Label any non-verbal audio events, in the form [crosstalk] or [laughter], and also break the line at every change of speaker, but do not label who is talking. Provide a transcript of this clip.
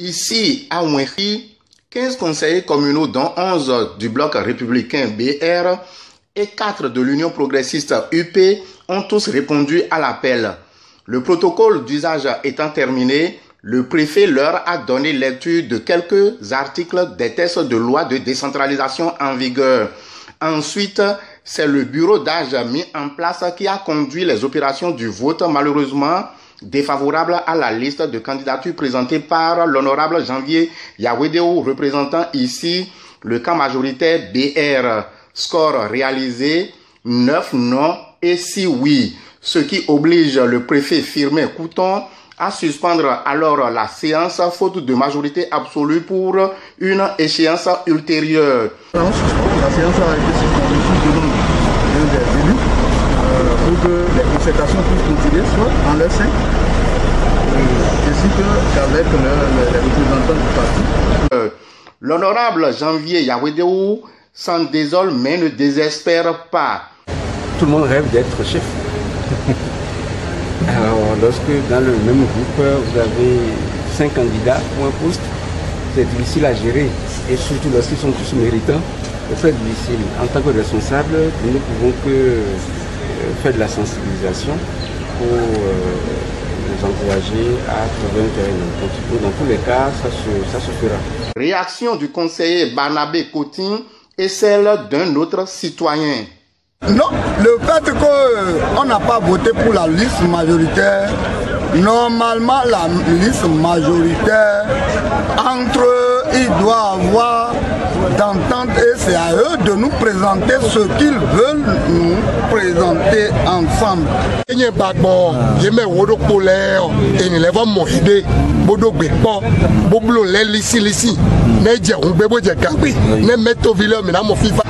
Ici, à Ouéry, 15 conseillers communaux, dont 11 du bloc républicain BR et 4 de l'Union progressiste UP, ont tous répondu à l'appel. Le protocole d'usage étant terminé, le préfet leur a donné lecture de quelques articles des tests de loi de décentralisation en vigueur. Ensuite, c'est le bureau d'âge mis en place qui a conduit les opérations du vote, malheureusement défavorable à la liste de candidatures présentée par l'honorable Janvier Yawedeo, représentant ici le camp majoritaire BR. Score réalisé 9 non et 6 oui, ce qui oblige le préfet Firmin Couton à suspendre alors la séance faute de majorité absolue pour une échéance ultérieure.
La séance a sous demande d'un des élus euh, pour concertations puissent continuer, soit en leur sein, euh, ainsi qu'avec les, les représentants du parti.
Euh, L'honorable Janvier Yawedeo s'en désole mais ne désespère pas.
Tout le monde rêve d'être chef. [laughs] Alors, lorsque dans le même groupe, vous avez cinq candidats pour un poste, c'est difficile à gérer. Et surtout lorsqu'ils sont tous méritants, c'est très difficile. En tant que responsable, nous ne pouvons que euh, faire de la sensibilisation pour euh, nous encourager à trouver un terrain d'entente. Dans tous les cas, ça se, ça se fera.
Réaction du conseiller Barnabé Cotin et celle d'un autre citoyen.
Non, le fait qu'on n'a pas voté pour la liste majoritaire, normalement la liste majoritaire, entre il doit avoir d'entente et c'est à eux de nous présenter ce qu'ils veulent nous présenter ensemble.
nye gbagbɔ yeme wo ɖo kpo le enile vɔ mɔhi ɖe boɖo gbe kpɔ boblo lɛ lisilisi ne dze ŋugbe bo dze gagbe ne mɛtovi lɛ mina mɔ fifa.